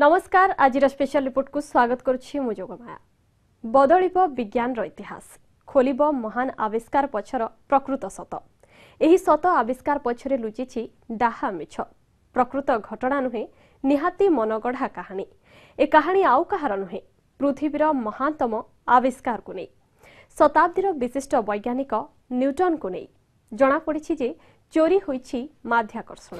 ନମସ୍କାର ଆଜିର ସ୍ପେଶାଲ ରିପୋର୍ଟକୁ ସ୍ୱାଗତ କରୁଛି ମୁଁ ଯୋଗମାୟା ବଦଳିବ ବିଜ୍ଞାନର ଇତିହାସ ଖୋଲିବ ମହାନ ଆବିଷ୍କାର ପଛର ପ୍ରକୃତ ସତ। ଏହି ସତ ଆବିଷ୍କାର ପଛରେ ଲୁଚିଛି ଡାହା ମିଛ। ପ୍ରକୃତ ଘଟଣା ନୁହେଁ ନିହାତି ମନଗଢ଼ା କାହାଣୀ। ଏ କାହାଣୀ ଆଉ କାହାର ନୁହେଁ ପୃଥିବୀର ମହାନ୍ତମ ଆବିଷ୍କାରକୁ ନେଇ। ଶତାବ୍ଦୀର ବିଶିଷ୍ଟ ବୈଜ୍ଞାନିକ ନ୍ୟୁଟନଙ୍କୁ ନେଇ। ଜଣାପଡ଼ିଛି ଯେ ଚୋରି ହୋଇଛି ମାଧ୍ୟାକର୍ଷଣ।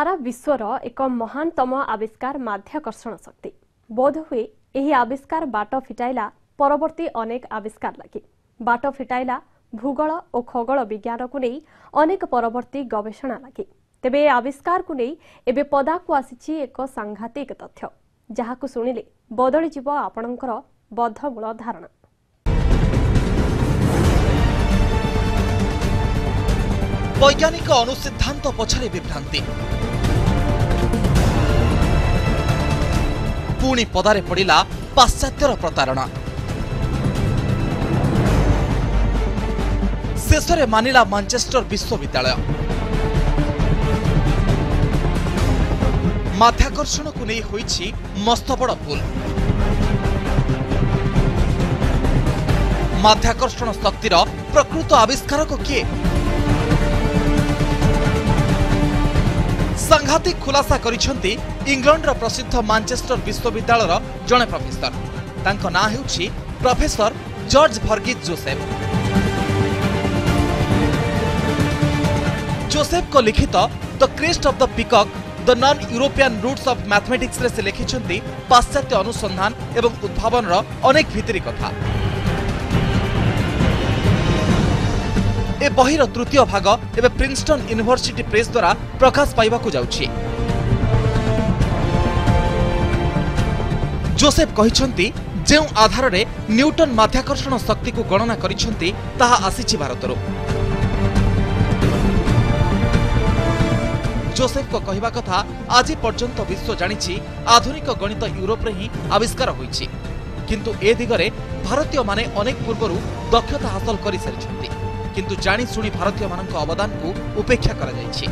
ସାରା ବିଶ୍ୱର ଏକ ମହାନତମ ଆବିଷ୍କାର ମାଧ୍ୟାକର୍ଷଣ ଶକ୍ତି। ବୋଧହୁଏ ଏହି ଆବିଷ୍କାର ବାଟ ଫିଟାଇଲା ପରବର୍ତ୍ତୀ ଅନେକ ଆବିଷ୍କାର ଲାଗି। ବାଟ ଫିଟାଇଲା ଭୂଗୋଳ ଓ ଖଗୋଳ ବିଜ୍ଞାନକୁ ନେଇ ଅନେକ ପରବର୍ତ୍ତୀ ଗବେଷଣା ଲାଗି। ତେବେ ଏ ଆବିଷ୍କାରକୁ ନେଇ ଏବେ ପଦାକୁ ଆସିଛି ଏକ ସାଂଘାତିକ ତଥ୍ୟ। ଯାହାକୁ ଶୁଣିଲେ ବଦଳିଯିବ ଆପଣଙ୍କର ବଦ୍ଧମୂଳ ଧାରଣା। ବୈଜ୍ଞାନିକ ଅନୁସିଦ୍ଧାନ୍ତ ପଛରେ ବିଭ୍ରାନ୍ତି। ପୁଣି ପଦାରେ ପଡ଼ିଲା ପାଶ୍ଚାତ୍ୟର ପ୍ରତାରଣା। ଶେଷରେ ମାନିଲା ମାଞ୍ଚେଷ୍ଟର ବିଶ୍ୱବିଦ୍ୟାଳୟ। ମାଧ୍ୟାକର୍ଷଣକୁ ନେଇ ହୋଇଛି ମସ୍ତବଡ଼ ଭୁଲ। ମାଧ୍ୟାକର୍ଷଣ ଶକ୍ତିର ପ୍ରକୃତ ଆବିଷ୍କାରକ କିଏ? ସାଂଘାତିକ ଖୁଲାସା କରିଛନ୍ତି ଇଂଲଣ୍ଡର ପ୍ରସିଦ୍ଧ ମାଞ୍ଚେଷ୍ଟର ବିଶ୍ୱବିଦ୍ୟାଳୟର ଜଣେ ପ୍ରଫେସର। ତାଙ୍କ ନାଁ ହେଉଛି ପ୍ରଫେସର ଜର୍ଜ ଭର୍ଗିଜ୍ ଜୋସେଫ। ଜୋସେଫଙ୍କ ଲିଖିତ the crest of the peacock the non European roots of ମ୍ୟାଥମେଟିକ୍ସରେ ସେ ଲେଖିଛନ୍ତି ପାଶ୍ଚାତ୍ୟ ଅନୁସନ୍ଧାନ ଏବଂ ଉଦ୍ଭାବନର ଅନେକ ଭିତିରି କଥା। ଏ ବହିର ତୃତୀୟ ଭାଗ ଏବେ ପ୍ରିନ୍ସଟନ ୟୁନିଭର୍ସିଟି ପ୍ରେସ୍ ଦ୍ୱାରା ପ୍ରକାଶ ପାଇବାକୁ ଯାଉଛି। ଜୋସେଫ କହିଛନ୍ତି ଯେଉଁ ଆଧାରରେ ନ୍ୟୁଟନ ମାଧ୍ୟାକର୍ଷଣ ଶକ୍ତିକୁ ଗଣନା କରିଛନ୍ତି ତାହା ଆସିଛି ଭାରତରୁ। ଜୋସେଫଙ୍କ କହିବା କଥା ଆଜି ପର୍ଯ୍ୟନ୍ତ ବିଶ୍ୱ ଜାଣିଛି ଆଧୁନିକ ଗଣିତ ୟୁରୋପରେ ହିଁ ଆବିଷ୍କାର ହୋଇଛି। କିନ୍ତୁ ଏ ଦିଗରେ ଭାରତୀୟମାନେ ଅନେକ ପୂର୍ବରୁ ଦକ୍ଷତା ହାସଲ କରିସାରିଛନ୍ତି। କିନ୍ତୁ ଜାଣିଶୁଣି ଭାରତୀୟମାନଙ୍କ ଅବଦାନକୁ ଉପେକ୍ଷା କରାଯାଇଛି।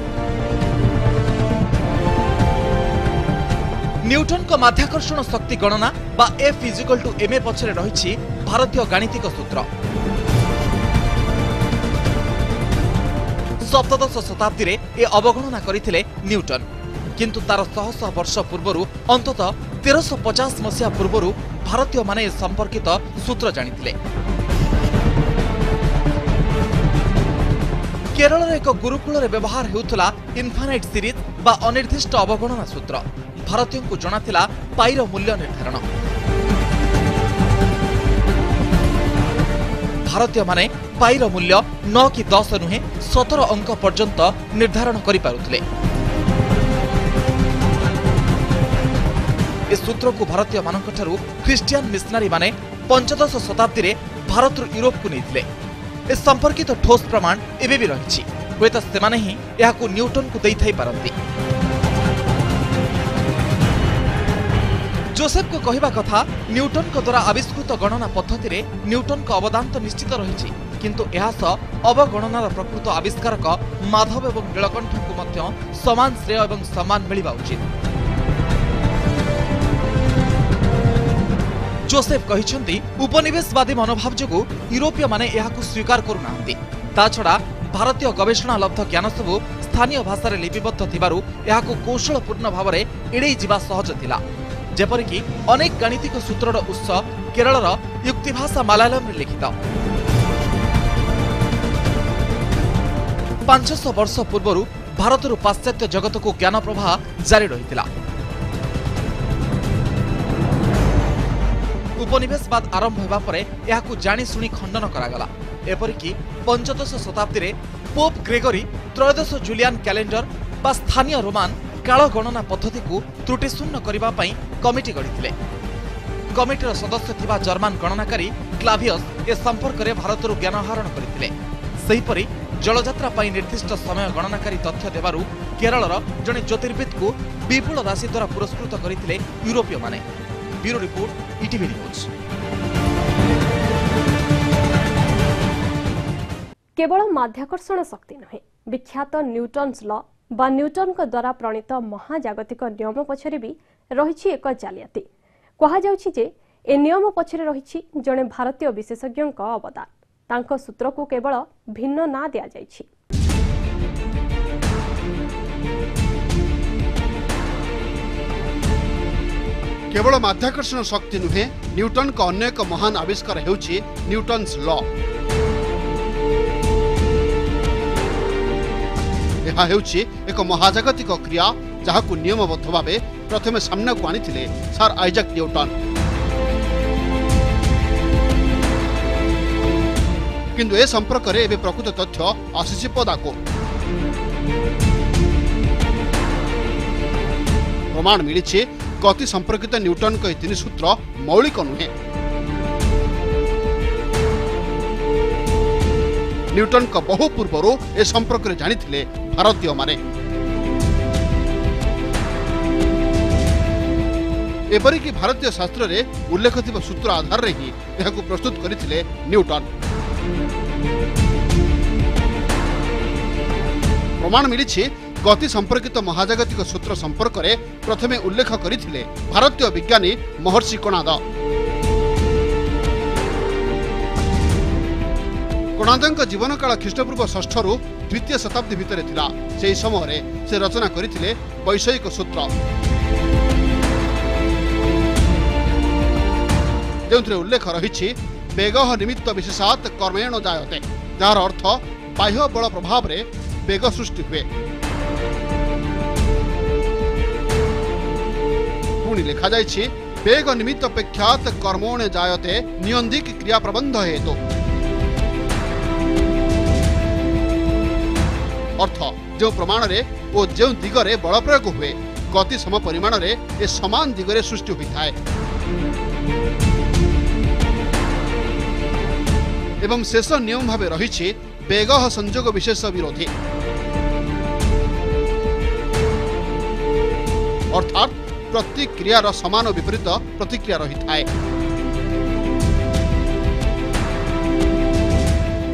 ନ୍ୟୁଟନଙ୍କ ମାଧ୍ୟାକର୍ଷଣ ଶକ୍ତି ଗଣନା ବା ଏଫ୍ ଇଜିକାଲ ଟୁ ଏମ୍ଏ ପଛରେ ରହିଛି ଭାରତୀୟ ଗାଣିତିକ ସୂତ୍ର ସପ୍ତଦଶ ଶତାବ୍ଦୀରେ ଏ ଅବଗଣନା କରିଥିଲେ ନ୍ୟୁଟନ କିନ୍ତୁ ତାର ଶହ ଶହ ବର୍ଷ ପୂର୍ବରୁ ଅନ୍ତତଃ ତେରଶହ ପଚାଶ ମସିହା ପୂର୍ବରୁ ଭାରତୀୟମାନେ ଏ ସମ୍ପର୍କିତ ସୂତ୍ର ଜାଣିଥିଲେ। କେରଳର ଏକ ଗୁରୁକୁଳରେ ବ୍ୟବହାର ହେଉଥିଲା ଇନଫାନାଇଟ୍ ସିରିଜ୍ ବା ଅନିର୍ଦ୍ଦିଷ୍ଟ ଅବଗଣନା ସୂତ୍ର। ଭାରତୀୟଙ୍କୁ ଜଣାଥିଲା ପାଇର ମୂଲ୍ୟ ନିର୍ଦ୍ଧାରଣ। ଭାରତୀୟମାନେ ପାଇର ମୂଲ୍ୟ ନଅ କି ଦଶ ନୁହେଁ ସତର ଅଙ୍କ ପର୍ଯ୍ୟନ୍ତ ନିର୍ଦ୍ଧାରଣ କରିପାରୁଥିଲେ। ଏ ସୂତ୍ରକୁ ଭାରତୀୟମାନଙ୍କଠାରୁ ଖ୍ରୀଷ୍ଟିଆନ ମିଶନାରୀମାନେ ପଞ୍ଚଦଶ ଶତାବ୍ଦୀରେ ଭାରତରୁ ୟୁରୋପକୁ ନେଇଥିଲେ। ଏ ସମ୍ପର୍କିତ ଠୋସ୍ ପ୍ରମାଣ ଏବେ ବି ରହିଛି ହୁଏତ ସେମାନେ ହିଁ ଏହାକୁ ନ୍ୟୁଟନକୁ ଦେଇଥାଇପାରନ୍ତି। ଜୋସେଫଙ୍କ କହିବା କଥା ନ୍ୟୁଟନଙ୍କ ଦ୍ୱାରା ଆବିଷ୍କୃତ ଗଣନା ପଦ୍ଧତିରେ ନ୍ୟୁଟନଙ୍କ ଅବଦାନ ତ ନିଶ୍ଚିତ ରହିଛି। କିନ୍ତୁ ଏହା ସହ ଅବଗଣନାର ପ୍ରକୃତ ଆବିଷ୍କାରକ ମାଧବ ଏବଂ ନୀଳକଣ୍ଠଙ୍କୁ ମଧ୍ୟ ସମାନ ଶ୍ରେୟ ଏବଂ ସମ୍ମାନ ମିଳିବା ଉଚିତ। ଜୋସେଫ କହିଛନ୍ତି ଉପନିବେଶବାଦୀ ମନୋଭାବ ଯୋଗୁଁ ୟୁରୋପୀୟମାନେ ଏହାକୁ ସ୍ୱୀକାର କରୁନାହାନ୍ତି। ତାଛଡ଼ା ଭାରତୀୟ ଗବେଷଣାଲବ୍ଧ ଜ୍ଞାନ ସବୁ ସ୍ଥାନୀୟ ଭାଷାରେ ଲିପିବଦ୍ଧ ଥିବାରୁ ଏହାକୁ କୌଶଳପୂର୍ଣ୍ଣ ଭାବରେ ଏଡ଼େଇ ଯିବା ସହଜ ଥିଲା। ଯେପରିକି ଅନେକ ଗାଣିତିକ ସୂତ୍ରର ଉତ୍ସ କେରଳର ୟୁକ୍ତିଭାଷା ମାଲାୟାଲମରେ ଲିଖିତ। ପାଞ୍ଚଶହ ବର୍ଷ ପୂର୍ବରୁ ଭାରତରୁ ପାଶ୍ଚାତ୍ୟ ଜଗତକୁ ଜ୍ଞାନ ପ୍ରବାହ ଜାରି ରହିଥିଲା। ଉପନିବେଶବାଦ ଆରମ୍ଭ ହେବା ପରେ ଏହାକୁ ଜାଣିଶୁଣି ଖଣ୍ଡନ କରାଗଲା। ଏପରିକି ପଞ୍ଚଦଶ ଶତାବ୍ଦୀରେ ପୋପ୍ ଗ୍ରେଗରୀ ତ୍ରୟୋଦଶ ଜୁଲିଆନ୍ କ୍ୟାଲେଣ୍ଡର ବା ସ୍ଥାନୀୟ ରୋମାନ କାଳ ଗଣନା ପଦ୍ଧତିକୁ ତ୍ରୁଟିଶୂନ୍ୟ କରିବା ପାଇଁ କମିଟି ଗଢ଼ିଥିଲେ। କମିଟିର ସଦସ୍ୟ ଥିବା ଜର୍ମାନ ଗଣନାକାରୀ କ୍ଲାଭିୟସ୍ ଏ ସମ୍ପର୍କରେ ଭାରତରୁ ଜ୍ଞାନ ଆହରଣ କରିଥିଲେ। ସେହିପରି ଜଳଯାତ୍ରା ପାଇଁ ନିର୍ଦ୍ଦିଷ୍ଟ ସମୟ ଗଣନାକାରୀ ତଥ୍ୟ ଦେବାରୁ କେରଳର ଜଣେ ଜ୍ୟୋତିର୍ବିଦଙ୍କୁ ବିପୁଳ ରାଶି ଦ୍ୱାରା ପୁରସ୍କୃତ କରିଥିଲେ ୟୁରୋପୀୟମାନେ। Bureau report ETV news. କେବଳ ମାଧ୍ୟାକର୍ଷଣ ଶକ୍ତି ନୁହେଁ ବିଖ୍ୟାତ ନ୍ୟୁଟନ୍ସ ଲ ବା ନ୍ୟୁଟନଙ୍କ ଦ୍ୱାରା ପ୍ରଣୀତ ମହାଜାଗତିକ ନିୟମ ପଛରେ ବି ରହିଛି ଏକ ଜାଲିଆତି। କୁହାଯାଉଛି ଯେ ଏ ନିୟମ ପଛରେ ରହିଛି ଜଣେ ଭାରତୀୟ ବିଶେଷଜ୍ଞଙ୍କ ଅବଦାନ। ତାଙ୍କ ସୂତ୍ରକୁ କେବଳ ଭିନ୍ନ ନାଁ ଦିଆଯାଇଛି। କେବଳ ମାଧ୍ୟାକର୍ଷଣ ଶକ୍ତି ନୁହେଁ ନ୍ୟୁଟନଙ୍କ ଅନ୍ୟ ଏକ ମହାନ ଆବିଷ୍କାର ହେଉଛି ନ୍ୟୁଟନ୍ସ ଲ ଏହା ହେଉଛି ଏକ ମହାଜାଗତିକ କ୍ରିୟା ଯାହାକୁ ନିୟମବଦ୍ଧ ଭାବେ ପ୍ରଥମେ ସାମ୍ନାକୁ ଆଣିଥିଲେ ସାର୍ ଆଇଜାକ୍ ନ୍ୟୁଟନ। କିନ୍ତୁ ଏ ସମ୍ପର୍କରେ ଏବେ ପ୍ରକୃତ ତଥ୍ୟ ଆସିଛି ପଦାକୁ। ପ୍ରମାଣ ମିଳିଛି ଗତି ସମ୍ପର୍କିତ ନ୍ୟୁଟନଙ୍କ ଏହି ତିନି ସୂତ୍ର ମୌଳିକ ନୁହେଁ। ନ୍ୟୁଟନଙ୍କ ବହୁ ପୂର୍ବରୁ ଏ ସମ୍ପର୍କରେ ଜାଣିଥିଲେ ଭାରତୀୟମାନେ। ଏପରିକି ଭାରତୀୟ ଶାସ୍ତ୍ରରେ ଉଲ୍ଲେଖ ଥିବା ସୂତ୍ର ଆଧାରରେ ହିଁ ଏହାକୁ ପ୍ରସ୍ତୁତ କରିଥିଲେ ନ୍ୟୁଟନ। ପ୍ରମାଣ ମିଳିଛି ଗତି ସମ୍ପର୍କିତ ମହାଜାଗତିକ ସୂତ୍ର ସମ୍ପର୍କରେ ପ୍ରଥମେ ଉଲ୍ଲେଖ କରିଥିଲେ ଭାରତୀୟ ବିଜ୍ଞାନୀ ମହର୍ଷି କଣାଦ କଣାଦଙ୍କ ଜୀବନକାଳ ଖ୍ରୀଷ୍ଟପୂର୍ବ ଷଷ୍ଠରୁ ଦ୍ୱିତୀୟ ଶତାବ୍ଦୀ ଭିତରେ ଥିଲା। ସେହି ସମୟରେ ସେ ରଚନା କରିଥିଲେ ବୈଷୟିକ ସୂତ୍ର। ଯେଉଁଥିରେ ଉଲ୍ଲେଖ ରହିଛି ବେଗ ନିମିତ୍ତ ବିଶେଷାତ୍ କର୍ମେଣ ଜାୟତେ ଯାହାର ଅର୍ଥ ବାହ୍ୟ ବଳ ପ୍ରଭାବରେ ବେଗ ସୃଷ୍ଟି ହୁଏ। ପୁଣି ଲେଖାଯାଇଛି ବେଗ ନିମିତ୍ତ ଅପେକ୍ଷାତ୍ କର୍ମୋଣେ ଜାୟତେ ନିୟନ୍ଦିକ କ୍ରିୟା ପ୍ରବନ୍ଧ ହେତୁ। ଅର୍ଥ ଯେଉଁ ପ୍ରମାଣରେ ଓ ଯେଉଁ ଦିଗରେ ବଳ ପ୍ରୟୋଗ ହୁଏ ଗତି ସମ ପରିମାଣରେ ଏ ସମାନ ଦିଗରେ ସୃଷ୍ଟି ହୋଇଥାଏ। ଏବଂ ଶେଷ ନିୟମ ଭାବେ ରହିଛି ବେଗ ସଂଯୋଗ ବିଶେଷ ବିରୋଧୀ। ଅର୍ଥାତ୍ ପ୍ରତି କ୍ରିୟାର ସମାନ ବିପରୀତ ପ୍ରତିକ୍ରିୟା ରହିଥାଏ।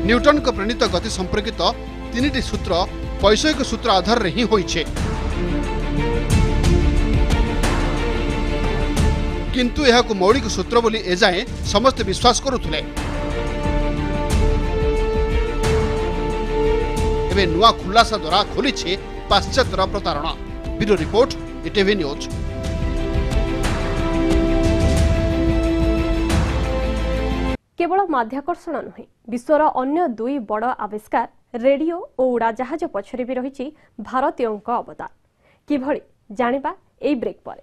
ନ୍ୟୁଟନଙ୍କ ପ୍ରଣୀତ ଗତି ସମ୍ପର୍କିତ ତିନିଟି ସୂତ୍ର ବୈଷୟିକ ସୂତ୍ର ଆଧାରରେ ହିଁ ହୋଇছে କିନ୍ତୁ ଏହାକୁ ମୌଳିକ ସୂତ୍ର ବୋଲି ଏଯାଏଁ ସମସ୍ତେ ଏବେ ନୂଆ ଖୁଲାସା ଦ୍ୱାରା ଖୋଲିଛି ପାଶ୍ଚାତ୍ୟର ପ୍ରତାରଣା। Bureau report ETV news. କେବଳ ମାଧ୍ୟାକର୍ଷଣ ନୁହେଁ ବିଶ୍ୱର ଅନ୍ୟ ଦୁଇ ବଡ଼ ଆବିଷ୍କାର ରେଡିଓ ଓ ଉଡ଼ାଜାହାଜ ପଛରେ ବି ରହିଛି ଭାରତୀୟଙ୍କ ଅବଦାନ। କିଭଳି ଜାଣିବା ଏହି ବ୍ରେକ୍ ପରେ।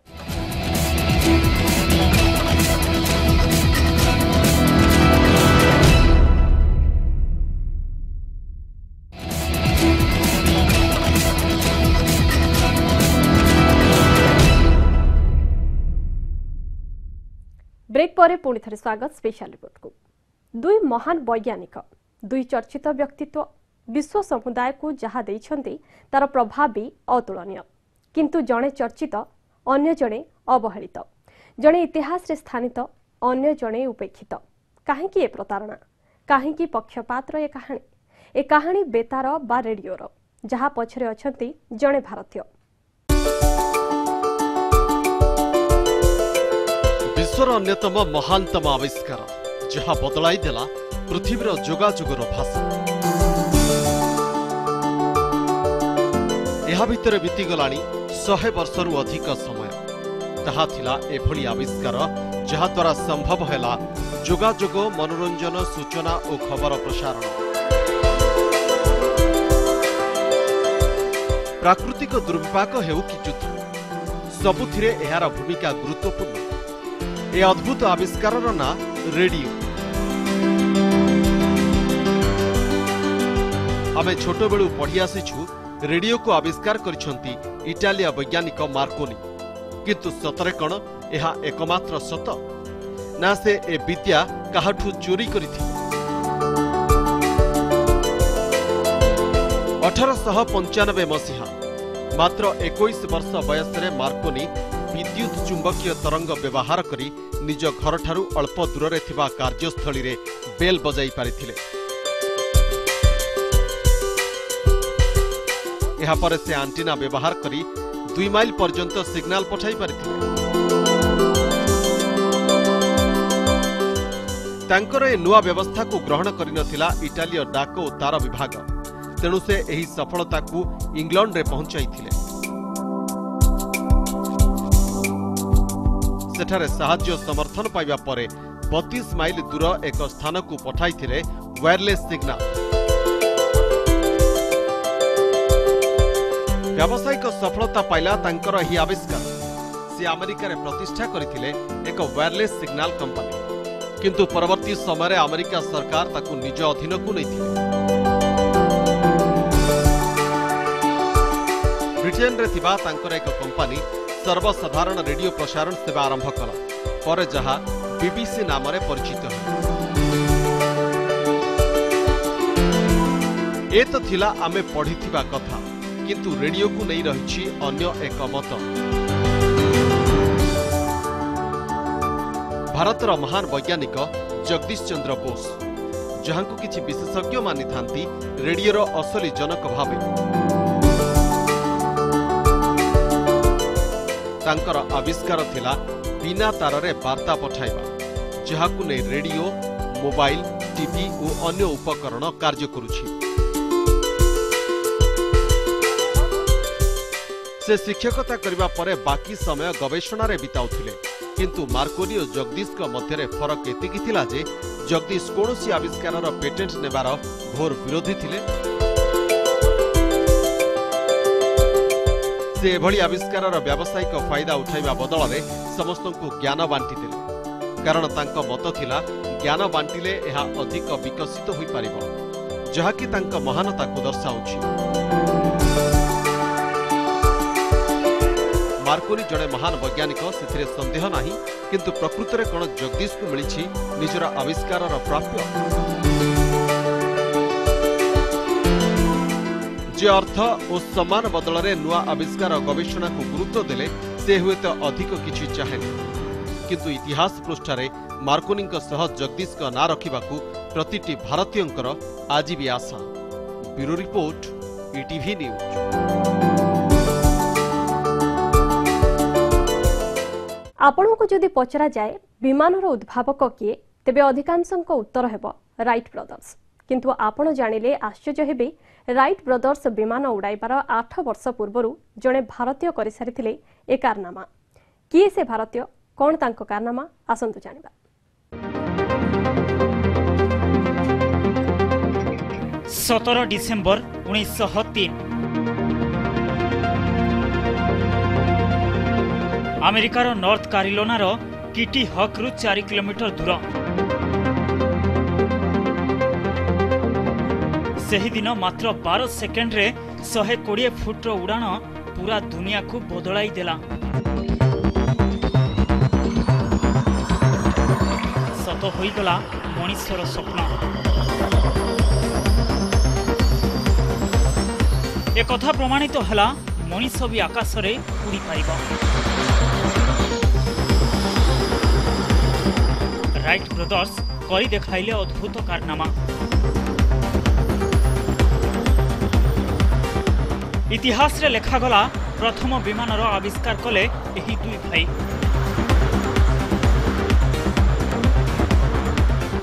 ବ୍ରେକ୍ ପରେ ପୁଣି ଥରେ ସ୍ୱାଗତ ସ୍ପେଶାଲ ରିପୋର୍ଟକୁ ଦୁଇ ମହାନ ବୈଜ୍ଞାନିକ ଦୁଇ ଚର୍ଚ୍ଚିତ ବ୍ୟକ୍ତିତ୍ୱ ବିଶ୍ୱ ସମୁଦାୟକୁ ଯାହା ଦେଇଛନ୍ତି ତାର ପ୍ରଭାବ ବି ଅତୁଳନୀୟ। କିନ୍ତୁ ଜଣେ ଚର୍ଚ୍ଚିତ ଅନ୍ୟ ଜଣେ ଅବହେଳିତ। ଜଣେ ଇତିହାସରେ ସ୍ଥାନିତ ଅନ୍ୟ ଜଣେ ଉପେକ୍ଷିତ। କାହିଁକି ଏ ପ୍ରତାରଣା? କାହିଁକି ପକ୍ଷପାତର ଏ କାହାଣୀ? ଏ କାହାଣୀ ବେତାର ବା ରେଡିଓର ଯାହା ପଛରେ ଅଛନ୍ତି ଜଣେ ଭାରତୀୟ। ବିଶ୍ୱର ଅନ୍ୟତମ ମହାନ୍ତମ ଆବିଷ୍କାର ଯାହା ବଦଳାଇ ଦେଲା ପୃଥିବୀର ଯୋଗାଯୋଗର ଭାଷା ଏହା ଭିତରେ ବିତିଗଲାଣି ଶହେ ବର୍ଷରୁ ଅଧିକ ସମୟ ତାହା ଥିଲା ଏଭଳି ଆବିଷ୍କାର ଯାହାଦ୍ୱାରା ସମ୍ଭବ ହେଲା ଯୋଗାଯୋଗ ମନୋରଞ୍ଜନ ସୂଚନା ଓ ଖବର ପ୍ରସାରଣ ପ୍ରାକୃତିକ ଦୁର୍ବିପାକ ହେଉ କି ଯୁଦ୍ଧ ସବୁଥିରେ ଏହାର ଭୂମିକା ଗୁରୁତ୍ୱପୂର୍ଣ୍ଣ ଏ ଅଦ୍ଭୁତ ଆବିଷ୍କାରର ନାଁ ରେଡିଓ ଆମେ ଛୋଟବେଳୁ ପଢ଼ି ଆସିଛୁ ରେଡିଓକୁ ଆବିଷ୍କାର କରିଛନ୍ତି ଇଟାଲିଆ ବୈଜ୍ଞାନିକ ମାର୍କୋନି। କିନ୍ତୁ ସତରେ କ'ଣ ଏହା ଏକମାତ୍ର ସତ? ନା ସେ ଏ ବିଦ୍ୟା କାହାଠୁ ଚୋରି କରିଥିଲେ? ଅଠରଶହ ପଞ୍ଚାନବେ ମସିହା ମାତ୍ର ଏକୋଇଶ ବର୍ଷ ବୟସରେ ମାର୍କୋନି ବିଦ୍ୟୁତ୍ ଚୁମ୍ବକୀୟ ତରଙ୍ଗ ବ୍ୟବହାର କରି ନିଜ ଘରଠାରୁ ଅଳ୍ପ ଦୂରରେ ଥିବା କାର୍ଯ୍ୟସ୍ଥଳୀରେ ବେଲ୍ ବଜାଇ ପାରିଥିଲେ। ଏହାପରେ ସେ ଆଣ୍ଟିନା ବ୍ୟବହାର କରି ଦୁଇ ମାଇଲ ପର୍ଯ୍ୟନ୍ତ ସିଗ୍ନାଲ ପଠାଇ ପାରିଥିଲେ। ତାଙ୍କର ଏ ନୂଆ ବ୍ୟବସ୍ଥାକୁ ଗ୍ରହଣ କରିନଥିଲା ଇଟାଲୀୟ ଡାକ ଓ ତାର ବିଭାଗ। ତେଣୁ ସେ ଏହି ସଫଳତାକୁ ଇଂଲଣ୍ଡରେ ପହଞ୍ଚାଇଥିଲେ। ସେଠାରେ ସାହାଯ୍ୟ ସମର୍ଥନ ପାଇବା ପରେ ବତିଶ ମାଇଲ ଦୂର ଏକ ସ୍ଥାନକୁ ପଠାଇଥିଲେ ୱାୟାରଲେସ୍ ସିଗ୍ନାଲ। ବ୍ୟାବସାୟିକ ସଫଳତା ପାଇଲା ତାଙ୍କର ଏହି ଆବିଷ୍କାର। ସେ ଆମେରିକାରେ ପ୍ରତିଷ୍ଠା କରିଥିଲେ ଏକ ୱାୟାରଲେସ୍ ସିଗ୍ନାଲ କମ୍ପାନୀ। କିନ୍ତୁ ପରବର୍ତ୍ତୀ ସମୟରେ ଆମେରିକା ସରକାର ତାକୁ ନିଜ ଅଧୀନକୁ ନେଇଥିଲେ। ବ୍ରିଟେନରେ ଥିବା ତାଙ୍କର ଏକ କମ୍ପାନୀ ସର୍ବସାଧାରଣ ରେଡିଓ ପ୍ରସାରଣ ସେବା ଆରମ୍ଭ କଲା। ପରେ ଯାହା ବିବିସି ନାମରେ ପରିଚିତ ଏ ତ ଥିଲା ଆମେ ପଢ଼ିଥିବା କଥା କିନ୍ତୁ ରେଡିଓକୁ ନେଇ ରହିଛି ଅନ୍ୟ ଏକ ମତ। ଭାରତର ମହାନ ବୈଜ୍ଞାନିକ ଜଗଦୀଶ ଚନ୍ଦ୍ର ବୋଷ ଯାହାଙ୍କୁ କିଛି ବିଶେଷଜ୍ଞ ମାନିଥାନ୍ତି ରେଡିଓର ଅସଲି ଜନକ ଭାବେ। ତାଙ୍କର ଆବିଷ୍କାର ଥିଲା ବିନା ତାରରେ ବାର୍ତ୍ତା ପଠାଇବା ଯାହାକୁ ନେଇ ରେଡିଓ ମୋବାଇଲ ଟିଭି ଓ ଅନ୍ୟ ଉପକରଣ କାର୍ଯ୍ୟ କରୁଛି। ସେ ଶିକ୍ଷକତା କରିବା ପରେ ବାକି ସମୟ ଗବେଷଣାରେ ବିତାଉଥିଲେ। କିନ୍ତୁ ମାର୍କୋନି ଓ ଜଗଦୀଶଙ୍କ ମଧ୍ୟରେ ଫରକ ଏତିକି ଥିଲା ଯେ ଜଗଦୀଶ କୌଣସି ଆବିଷ୍କାରର ପେଟେଣ୍ଟ ନେବାର ଘୋର ବିରୋଧୀ ଥିଲେ। ସେ ଏଭଳି ଆବିଷ୍କାରର ବ୍ୟାବସାୟିକ ଫାଇଦା ଉଠାଇବା ବଦଳରେ ସମସ୍ତଙ୍କୁ ଜ୍ଞାନ ବାଣ୍ଟିଥିଲେ କାରଣ ତାଙ୍କ ମତ ଥିଲା ଜ୍ଞାନ ବାଣ୍ଟିଲେ ଏହା ଅଧିକ ବିକଶିତ ହୋଇପାରିବ। ଯାହାକି ତାଙ୍କ ମହାନତାକୁ ଦର୍ଶାଉଛି। ମାର୍କୋନି ଜଣେ ମହାନ ବୈଜ୍ଞାନିକ ସେଥିରେ ସନ୍ଦେହ ନାହିଁ କିନ୍ତୁ ପ୍ରକୃତରେ କ'ଣ ଜଗଦୀଶକୁ ମିଳିଛି ନିଜର ଆବିଷ୍କାରର ପ୍ରାପ୍ୟ? ଯେ ଅର୍ଥ ଓ ସମ୍ମାନ ବଦଳରେ ନୂଆ ଆବିଷ୍କାର ଗବେଷଣାକୁ ଗୁରୁତ୍ୱ ଦେଲେ ସେ ହୁଏତ ଅଧିକ କିଛି ଚାହେଁନି କିନ୍ତୁ ଇତିହାସ ପୃଷ୍ଠାରେ ମାର୍କୋନିଙ୍କ ସହ ଜଗଦୀଶଙ୍କ ନାଁ ରଖିବାକୁ ପ୍ରତିଟି ଭାରତୀୟଙ୍କର ଆଜି ବି ଆଶା ବ୍ୟୁରୋ ରିପୋର୍ଟ ଇଟିଭି ନ୍ୟୁଜ୍ ଆପଣଙ୍କୁ ଯଦି ପଚରାଯାଏ ବିମାନର ଉଦ୍ଭାବକ କିଏ ତେବେ ଅଧିକାଂଶଙ୍କ ଉତ୍ତର ହେବ ରାଇଟ୍ ବ୍ରଦର୍ସ କିନ୍ତୁ ଆପଣ ଜାଣିଲେ ଆଶ୍ଚର୍ଯ୍ୟ ହେବେ ରାଇଟ୍ ବ୍ରଦର୍ସ ବିମାନ ଉଡ଼ାଇବାର ଆଠ ବର୍ଷ ପୂର୍ବରୁ ଜଣେ ଭାରତୀୟ କରିସାରିଥିଲେ ଏ କାରନାମା। କିଏ ସେ ଭାରତୀୟ? କ'ଣ ତାଙ୍କ କାରନାମା? ଆସନ୍ତୁ ଜାଣିବା। ସତର ଡିସେମ୍ବର ଉଣେଇଶହ ତିନି। ଆମେରିକାର ନର୍ଥ କାରିଲୋନାର କିଟି ହକ୍ରୁ ଚାରି କିଲୋମିଟର ଦୂର। ସେହିଦିନ ମାତ୍ର ବାର ସେକେଣ୍ଡରେ ଶହେ କୋଡ଼ିଏ ଫୁଟର ଉଡ଼ାଣ ପୁରା ଦୁନିଆକୁ ବଦଳାଇ ଦେଲା। ସତ ହୋଇଗଲା ମଣିଷର ସ୍ୱପ୍ନ। ଏକଥା ପ୍ରମାଣିତ ହେଲା ମଣିଷ ବି ଆକାଶରେ ଉଡ଼ିପାରିବ ରାଇଟ୍ ବ୍ରଦର୍ସ କରି ଦେଖାଇଲେ ଅଦ୍ଭୁତ କାରନାମା। ଇତିହାସରେ ଲେଖାଗଲା ପ୍ରଥମ ବିମାନର ଆବିଷ୍କାର କଲେ ଏହି ଦୁଇ ଭାଇ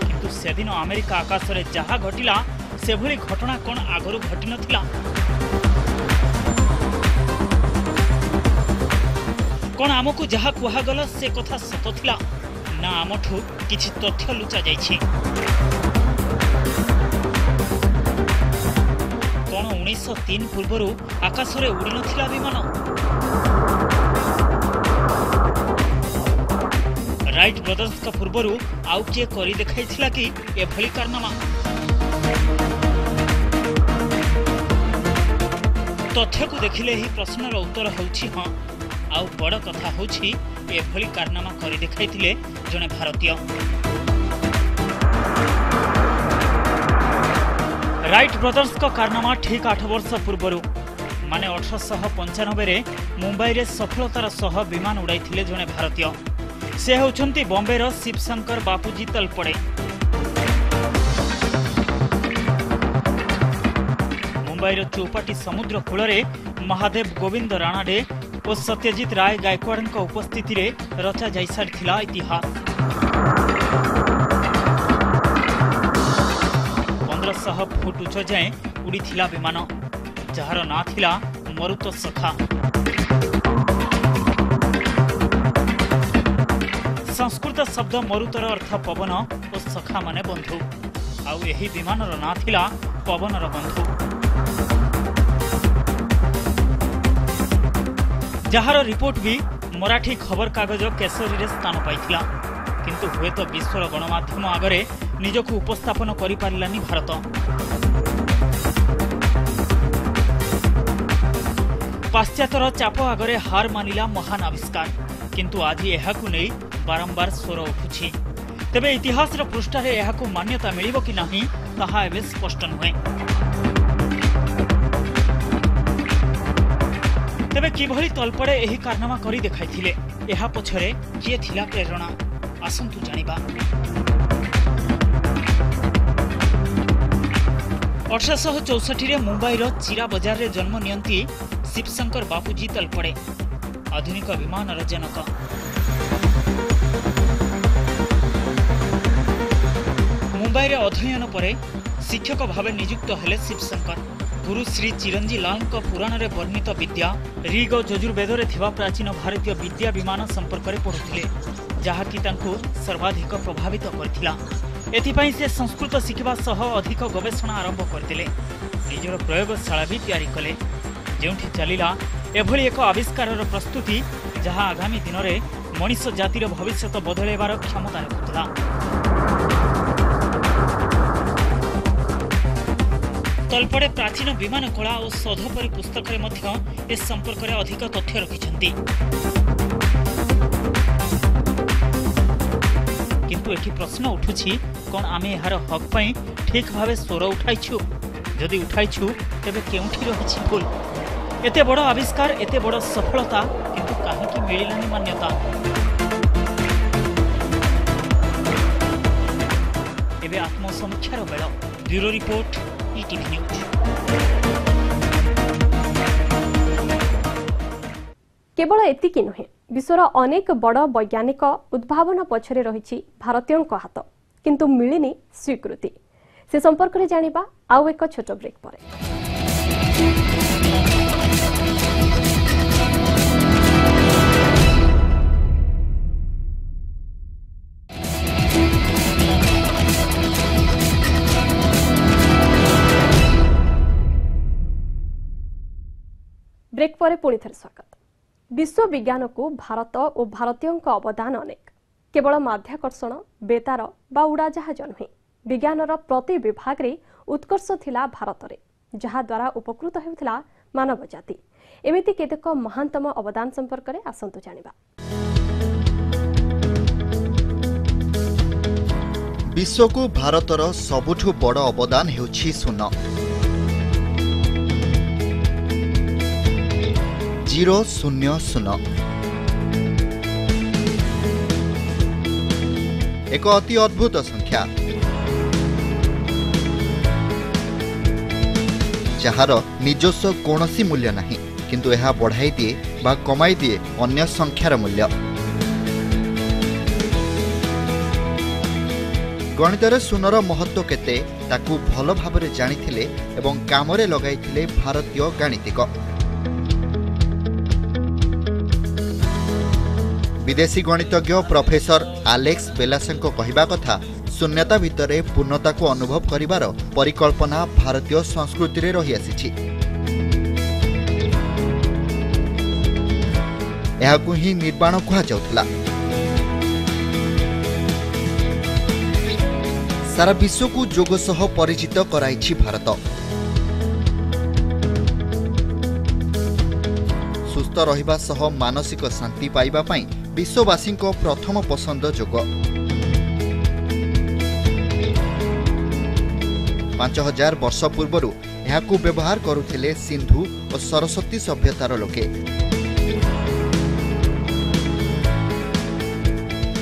କିନ୍ତୁ ସେଦିନ ଆମେରିକା ଆକାଶରେ ଯାହା ଘଟିଲା ସେଭଳି ଘଟଣା କ'ଣ ଆଗରୁ ଘଟିନଥିଲା କ'ଣ ଆମକୁ ଯାହା କୁହାଗଲା ସେ କଥା ସତ ଥିଲା ନା ଆମଠୁ କିଛି ତଥ୍ୟ ଲୁଚା ଯାଇଛି କ'ଣ ଉଣେଇଶହ ତିନି ପୂର୍ବରୁ ଆକାଶରେ ଉଡ଼ିନଥିଲା ବିମାନ। ରାଇଟ୍ ବ୍ରଦର୍ସଙ୍କ ପୂର୍ବରୁ ଆଉ କିଏ କରି ଦେଖାଇଥିଲା କି ଏଭଳି କାରନାମା? ତଥ୍ୟକୁ ଦେଖିଲେ ଏହି ପ୍ରଶ୍ନର ଉତ୍ତର ହେଉଛି ହଁ। ଆଉ ବଡ଼ କଥା ହେଉଛି ଏଭଳି କାରନାମା କରି ଦେଖାଇଥିଲେ ଜଣେ ଭାରତୀୟ। ରାଇଟ୍ ବ୍ରଦର୍ସଙ୍କ କାରନାମା ଠିକ୍ ଆଠ ବର୍ଷ ପୂର୍ବରୁ। ମାନେ ଅଠରଶହ ପଞ୍ଚାନବେରେ ମୁମ୍ବାଇରେ ସଫଳତାର ସହ ବିମାନ ଉଡ଼ାଇଥିଲେ ଜଣେ ଭାରତୀୟ। ସେ ହେଉଛନ୍ତି ବମ୍ବେର ଶିବଶଙ୍କର ବାପୁଜୀ ତଲପଡ଼େ। ମୁମ୍ବାଇର ଚୌପାଟି ସମୁଦ୍ର କୂଳରେ ମହାଦେବ ଗୋବିନ୍ଦ ରାଣାଡେ ଓ ସତ୍ୟଜିତ ରାୟ ଗାୟକୱାଡଙ୍କ ଉପସ୍ଥିତିରେ ରଚା ଯାଇସାରିଥିଲା ଇତିହାସ। ପନ୍ଦରଶହ ଫୁଟ ଉଚ୍ଚ ଯାଏଁ ଉଡ଼ିଥିଲା ବିମାନ ଯାହାର ନାଁ ଥିଲା ମରୁତ ସଖା ସଂସ୍କୃତ ଶବ୍ଦ ମରୁତର ଅର୍ଥ ପବନ ଓ ସଖା ମାନେ ବନ୍ଧୁ ଆଉ ଏହି ବିମାନର ନାଁ ଥିଲା ପବନର ବନ୍ଧୁ ଯାହାର ରିପୋର୍ଟ ବି ମରାଠୀ ଖବରକାଗଜ କେଶରୀରେ ସ୍ଥାନ ପାଇଥିଲା କିନ୍ତୁ ହୁଏତ ବିଶ୍ୱର ଗଣମାଧ୍ୟମ ଆଗରେ ନିଜକୁ ଉପସ୍ଥାପନ କରିପାରିଲାନି ଭାରତ ପାଶ୍ଚାତ୍ୟର ଚାପ ଆଗରେ ହାର ମାନିଲା ମହାନ ଆବିଷ୍କାର କିନ୍ତୁ ଆଜି ଏହାକୁ ନେଇ ବାରମ୍ବାର ସ୍ୱର ଉଠୁଛି ତେବେ ଇତିହାସର ପୃଷ୍ଠାରେ ଏହାକୁ ମାନ୍ୟତା ମିଳିବ କି ନାହିଁ ତାହା ଏବେ ସ୍ପଷ୍ଟ ନୁହେଁ। ତେବେ କିଭଳି ତଳ୍ପଡ଼େ ଏହି କାରନାମା କରି ଦେଖାଇଥିଲେ ଏହା ପଛରେ କିଏ ଥିଲା ପ୍ରେରଣା? ଆସନ୍ତୁ ଜାଣିବା। ଅଠରଶହ ଚଉଷଠିରେ ମୁମ୍ବାଇର ଚିରା ବଜାରରେ ଜନ୍ମ ନିଅନ୍ତି ଶିବଶଙ୍କର ବାପୁଜୀ ତଳ୍ପଡ଼େ ଆଧୁନିକ ବିମାନର ଜନକ। ମୁମ୍ବାଇରେ ଅଧ୍ୟୟନ ପରେ ଶିକ୍ଷକ ଭାବେ ନିଯୁକ୍ତ ହେଲେ ଶିବଶଙ୍କର। ଗୁରୁ ଶ୍ରୀ ଚିରଞ୍ଜୀ ଲାଲଙ୍କ ପୁରାଣରେ ବର୍ଣ୍ଣିତ ବିଦ୍ୟା ରିଗ୍ ଓ ଯଜୁର୍ବେଦରେ ଥିବା ପ୍ରାଚୀନ ଭାରତୀୟ ବିଦ୍ୟା ବିମାନ ସମ୍ପର୍କରେ ପଢ଼ୁଥିଲେ ଯାହାକି ତାଙ୍କୁ ସର୍ବାଧିକ ପ୍ରଭାବିତ କରିଥିଲା। ଏଥିପାଇଁ ସେ ସଂସ୍କୃତ ଶିଖିବା ସହ ଅଧିକ ଗବେଷଣା ଆରମ୍ଭ କରିଥିଲେ। ନିଜର ପ୍ରୟୋଗଶାଳା ବି ତିଆରି କଲେ। ଯେଉଁଠି ଚାଲିଲା ଏଭଳି ଏକ ଆବିଷ୍କାରର ପ୍ରସ୍ତୁତି ଯାହା ଆଗାମୀ ଦିନରେ ମଣିଷ ଜାତିର ଭବିଷ୍ୟତ ବଦଳାଇବାର କ୍ଷମତା ରଖୁଥିଲା। ତଳ୍ପଡ଼େ ପ୍ରାଚୀନ ବିମାନ କଳା ଓ ଶୋଧ ପରି ପୁସ୍ତକରେ ମଧ୍ୟ ଏ ସମ୍ପର୍କରେ ଅଧିକ ତଥ୍ୟ ରଖିଛନ୍ତି। କିନ୍ତୁ ଏଠି ପ୍ରଶ୍ନ ଉଠୁଛି କ'ଣ ଆମେ ଏହାର ହକ୍ ପାଇଁ ଠିକ୍ ଭାବେ ସ୍ୱର ଉଠାଇଛୁ? ଯଦି ଉଠାଇଛୁ ତେବେ କେଉଁଠି ରହିଛି ଭୁଲ? ଏତେ ବଡ଼ ଆବିଷ୍କାର ଏତେ ବଡ଼ ସଫଳତା କିନ୍ତୁ କାହିଁକି ମିଳିଲାନି ମାନ୍ୟତା? ଏବେ ଆତ୍ମସମୀକ୍ଷାର ବେଳ। Bureau report ETV news. କେବଳ ଏତିକି ନୁହେଁ ବିଶ୍ୱର ଅନେକ ବଡ଼ ବୈଜ୍ଞାନିକ ଉଦ୍ଭାବନ ପଛରେ ରହିଛି ଭାରତୀୟଙ୍କ ହାତ। କିନ୍ତୁ ମିଳିନି ସ୍ୱୀକୃତି। ସେ ସମ୍ପର୍କରେ ଜାଣିବା ଆଉ ଏକ ଛୋଟ ବ୍ରେକ୍ ପରେ। ବ୍ରେକ୍ ପରେ ପୁଣି ଥରେ ସ୍ୱାଗତ। ବିଶ୍ୱ ବିଜ୍ଞାନକୁ ଭାରତ ଓ ଭାରତୀୟଙ୍କ ଅବଦାନ ଅନେକ। କେବଳ ମାଧ୍ୟାକର୍ଷଣ ବେତାର ବା ଉଡ଼ାଜାହାଜ ନୁହେଁ ବିଜ୍ଞାନର ପ୍ରତି ବିଭାଗରେ ଉତ୍କର୍ଷ ଥିଲା ଭାରତରେ ଯାହାଦ୍ୱାରା ଉପକୃତ ହେଉଥିଲା ମାନବ ଜାତି। ଏମିତି କେତେକ ମହାନ୍ତମ ଅବଦାନ ସମ୍ପର୍କରେ ଆସନ୍ତୁ ଜାଣିବା। ବିଶ୍ୱକୁ ଭାରତର ସବୁଠୁ ବଡ଼ ଅବଦାନ ହେଉଛି ଶୂନ। ଜିରୋ ଶୂନ୍ୟ ଶୂନ। ଏକ ଅତି ଅଦ୍ଭୁତ ସଂଖ୍ୟା। ଯାହାର ନିଜସ୍ୱ କୌଣସି ମୂଲ୍ୟ ନାହିଁ କିନ୍ତୁ ଏହା ବଢ଼ାଇ ଦିଏ ବା କମାଇ ଦିଏ ଅନ୍ୟ ସଂଖ୍ୟାର ମୂଲ୍ୟ। ଗଣିତରେ ଶୂନର ମହତ୍ଵ କେତେ ତାକୁ ଭଲ ଭାବରେ ଜାଣିଥିଲେ ଏବଂ କାମରେ ଲଗାଇଥିଲେ ଭାରତୀୟ ଗାଣିତିକ। ବିଦେଶୀ ଗଣିତଜ୍ଞ ପ୍ରଫେସର ଆଲେକ୍ସ ବେଲାସଙ୍କ କହିବା କଥା ଶୂନ୍ୟତା ଭିତରେ ପୂର୍ଣ୍ଣତାକୁ ଅନୁଭବ କରିବାର ପରିକଳ୍ପନା ଭାରତୀୟ ସଂସ୍କୃତିରେ ରହିଆସିଛି। ଏହାକୁ ହିଁ ନିର୍ବାଣ କୁହାଯାଉଥିଲା। ସାରା ବିଶ୍ୱକୁ ଯୋଗ ସହ ପରିଚିତ କରାଇଛି ଭାରତ। ସୁସ୍ଥ ରହିବା ସହ ମାନସିକ ଶାନ୍ତି ପାଇବା ପାଇଁ ବିଶ୍ୱବାସୀଙ୍କ ପ୍ରଥମ ପସନ୍ଦ ଯୋଗ। ପାଞ୍ଚ ହଜାର ବର୍ଷ ପୂର୍ବରୁ ଏହାକୁ ବ୍ୟବହାର କରୁଥିଲେ ସିନ୍ଧୁ ଓ ସରସ୍ୱତୀ ସଭ୍ୟତାର ଲୋକେ।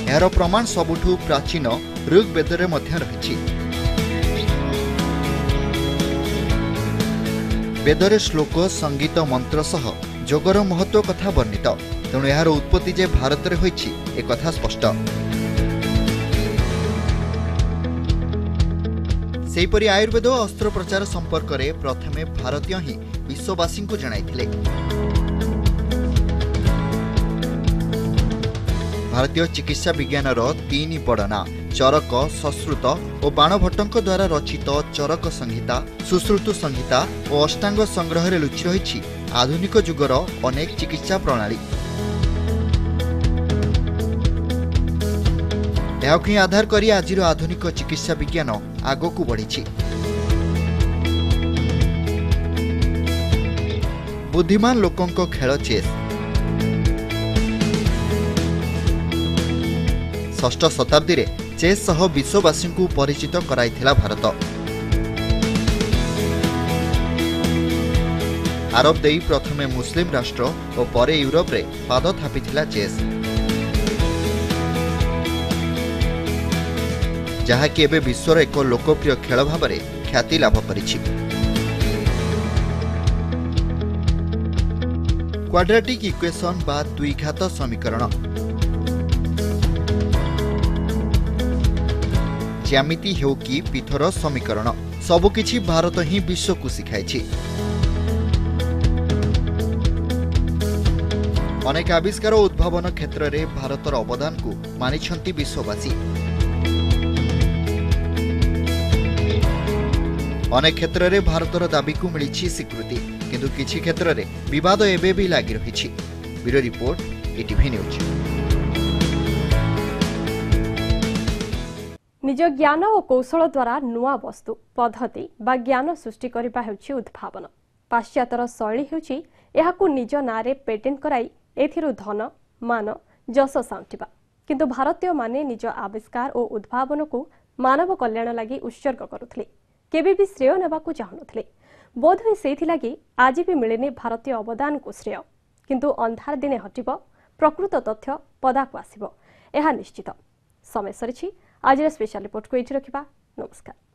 ଏହାର ପ୍ରମାଣ ସବୁଠୁ ପ୍ରାଚୀନ ଋଗ୍ବେଦରେ ମଧ୍ୟ ରହିଛି। ବେଦରେ ଶ୍ଲୋକ ସଙ୍ଗୀତ ମନ୍ତ୍ର ସହ ଯୋଗର ମହତ୍ଵ କଥା ବର୍ଣ୍ଣିତ। ତେଣୁ ଏହାର ଉତ୍ପତ୍ତି ଯେ ଭାରତରେ ହୋଇଛି ଏକଥା ସ୍ପଷ୍ଟ। ସେହିପରି ଆୟୁର୍ବେଦ ଓ ଅସ୍ତ୍ରୋପଚାର ସମ୍ପର୍କରେ ପ୍ରଥମେ ଭାରତୀୟ ହିଁ ବିଶ୍ୱବାସୀଙ୍କୁ ଜଣାଇଥିଲେ। ଭାରତୀୟ ଚିକିତ୍ସା ବିଜ୍ଞାନର ତିନି ବଡ଼ ନାଁ ଚରକ ସଶ୍ରୁତ ଓ ବାଣଭଟ୍ଟଙ୍କ ଦ୍ୱାରା ରଚିତ ଚରକ ସଂହିତା ସୁଶ୍ରୁତ ସଂହିତା ଓ ଅଷ୍ଟାଙ୍ଗ ସଂଗ୍ରହରେ ଲୁଚି ରହିଛି ଆଧୁନିକ ଯୁଗର ଅନେକ ଚିକିତ୍ସା ପ୍ରଣାଳୀ। ଏହାକୁ ହିଁ ଆଧାର କରି ଆଜିର ଆଧୁନିକ ଚିକିତ୍ସା ବିଜ୍ଞାନ ଆଗକୁ ବଢ଼ିଛି ବୁଦ୍ଧିମାନ ଲୋକଙ୍କ ଖେଳ ଚେସ୍। ଷଷ୍ଠ ଶତାବ୍ଦୀରେ ଚେସ୍ ସହ ବିଶ୍ୱବାସୀଙ୍କୁ ପରିଚିତ କରାଇଥିଲା ଭାରତ। ଆରବ ଦେଇ ପ୍ରଥମେ ମୁସଲିମ ରାଷ୍ଟ୍ର ଓ ପରେ ୟୁରୋପରେ ପାଦ ଥାପିଥିଲା ଚେସ୍। ଯାହାକି ଏବେ ବିଶ୍ୱର ଏକ ଲୋକପ୍ରିୟ ଖେଳ ଭାବରେ ଖ୍ୟାତି ଲାଭ କରିଛି। କ୍ୱାଡ୍ରାଟିକ୍ ଇକ୍ୱେସନ୍ ବା ଦ୍ୱିଘାତ ସମୀକରଣ। ଜ୍ୟାମିତି ହେଉ କି ପୀଠର ସମୀକରଣ ସବୁକିଛି ଭାରତ ହିଁ ବିଶ୍ୱକୁ ଶିଖାଇଛି। ଅନେକ ଆବିଷ୍କାର ଉଦ୍ଭାବନ କ୍ଷେତ୍ରରେ ଭାରତର ଅବଦାନକୁ ମାନିଛନ୍ତି ବିଶ୍ୱବାସୀ। ଅନେକ କ୍ଷେତ୍ରରେ ଭାରତର ଦାବିକୁ ମିଳିଛି ସ୍ୱୀକୃତି କିନ୍ତୁ କିଛି କ୍ଷେତ୍ରରେ ବିବାଦ ଏବେ ବି ଲାଗି ରହିଛି। Bureau report ETV news. ନିଜ ଜ୍ଞାନ ଓ କୌଶଳ ଦ୍ୱାରା ନୂଆ ବସ୍ତୁ ପଦ୍ଧତି ବା ଜ୍ଞାନ ସୃଷ୍ଟି କରିବା ହେଉଛି ଉଦ୍ଭାବନ। ପାଶ୍ଚାତ୍ୟର ଶୈଳୀ ହେଉଛି ଏହାକୁ ନିଜ ନାଁରେ ପେଟେଣ୍ଟ କରାଇ ଏଥିରୁ ଧନ ମାନ ଯଶ ସାଉଁଟିବା କିନ୍ତୁ ଭାରତୀୟମାନେ ନିଜ ଆବିଷ୍କାର ଓ ଉଦ୍ଭାବନକୁ ମାନବ କଲ୍ୟାଣ ଲାଗି ଉତ୍ସର୍ଗ କରୁଥିଲେ। କେବେ ବି ଶ୍ରେୟ ନେବାକୁ ଚାହୁଁନଥିଲେ। ବୋଧହୁଏ ସେଇଥିଲାଗି ଆଜି ବି ମିଳିନି ଭାରତୀୟ ଅବଦାନକୁ ଶ୍ରେୟ। କିନ୍ତୁ ଅନ୍ଧାର ଦିନେ ହଟିବ ପ୍ରକୃତ ତଥ୍ୟ ପଦାକୁ ଆସିବ ଏହା ନିଶ୍ଚିତ। ସମୟ ସରିଛି ଆଜିର ସ୍ପେଶାଲ ରିପୋର୍ଟକୁ ଏଇଠି ରଖିବା। ନମସ୍କାର।